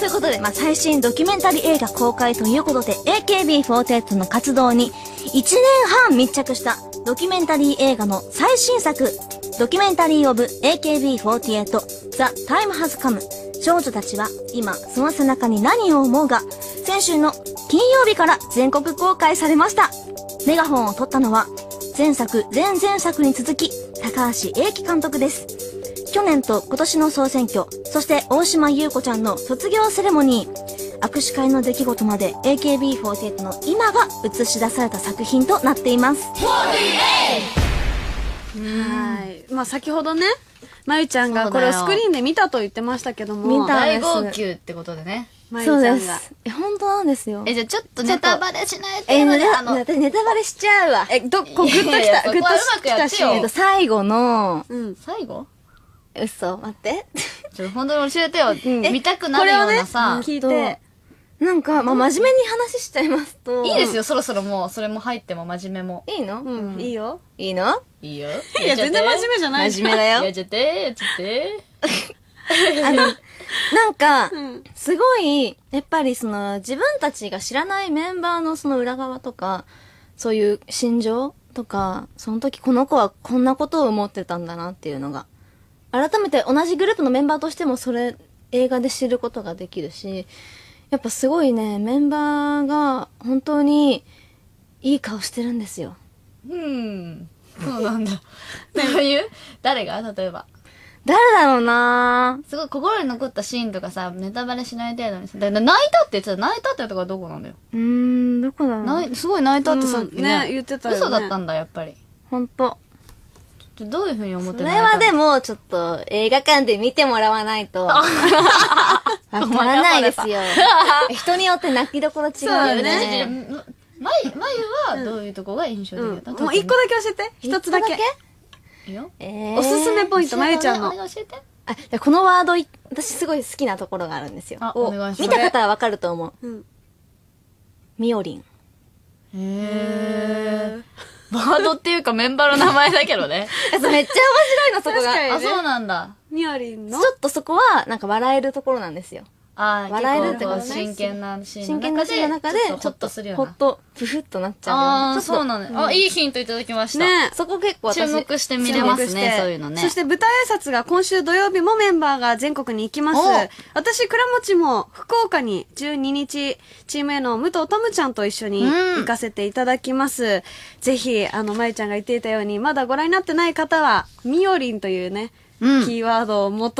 ということで、まあ、最新ドキュメンタリー映画公開ということで、AKB48 の活動に1年半密着したドキュメンタリー映画の最新作、ドキュメンタリーオブ AKB48 The Time Has Come 少女たちは今その背中に何を思うが、先週の金曜日から全国公開されました。メガホンを取ったのは、前作、前々作に続き、高橋英樹監督です。去年と今年の総選挙、そして大島優子ちゃんの卒業セレモニー、握手会の出来事まで AKB48 の今が映し出された作品となっています。はい。まあ先ほどね、まゆちゃんがこれをスクリーンで見たと言ってましたけども、見た大号泣ってことでね。まゆちゃそうんでが。す。え、本当なんですよ。え、じゃあちょっとネタバレしないえ、程度で、ね、あの、私ネタバレしちゃうわ。え、ど、こうグッときた、グッときたし。最後の、うん。最後？嘘、待って。ちょっと本当に教えてよ。え見たくなるようなさ。聞いて。なんか、まあ、真面目に話しちゃいますと。いいですよ、そろそろもう、それも入っても真面目も。いいの？うん、いいよ。いいの？いいよ。いや、全然真面目じゃない真面目だよ やっ。ちゃって、やっちゃって。あの、なんか、んすごい、やっぱりその、自分たちが知らないメンバーのその裏側とか、そういう心情とか、その時この子はこんなことを思ってたんだなっていうのが、改めて同じグループのメンバーとしてもそれ、映画で知ることができるし、やっぱすごいね、メンバーが本当にいい顔してるんですよ。うん。そうなんだ。どういう？誰が？例えば。誰だろうなすごい心に残ったシーンとかさ、ネタバレしない程度にさ、泣いたって言ってた、泣いたってとこはどこなんだよ。うーん、どこだろうすごい泣いたってさっきうんね。ね言ってたよね嘘だったんだ、やっぱり。ほんと。どういうふうに思ってそれはでも、も、ちょっと映画館で見てもらわないと、わからないですよ。人によって泣きどころ違うそうだよよね。ねまゆ、まゆはどういうとこが印象的うん。だった、もう一個だけ教えて。一つだけ。いいよ。えーおすすめポイント、まゆちゃんの教えて？あじゃあこのワードい、私すごい好きなところがあるんですよ。あ、お願いし見ます。た方はわかると思う。うん。みおりん。へー。バードっていうかメンバーの名前だけどね。めっちゃ面白いの、そこが。あ、そうなんだ。みおりんの？ちょっとそこは、なんか笑えるところなんですよ。あー笑えるってことね真剣なシーン真剣なシーンの中で、ちょっとするよ。ほっと、ふふっとなっちゃうようああ、そうなのね。あ、いいヒントいただきました。ねそこ結構私、注目して見れますね、そういうのね。そして舞台挨拶が今週土曜日もメンバーが全国に行きますお。私、倉持も福岡に12日、チーム A の武藤トムちゃんと一緒にうん行かせていただきます。ぜひ、あの、まゆちゃんが言っていたように、まだご覧になってない方は、みおりんというね、うんキーワードをもと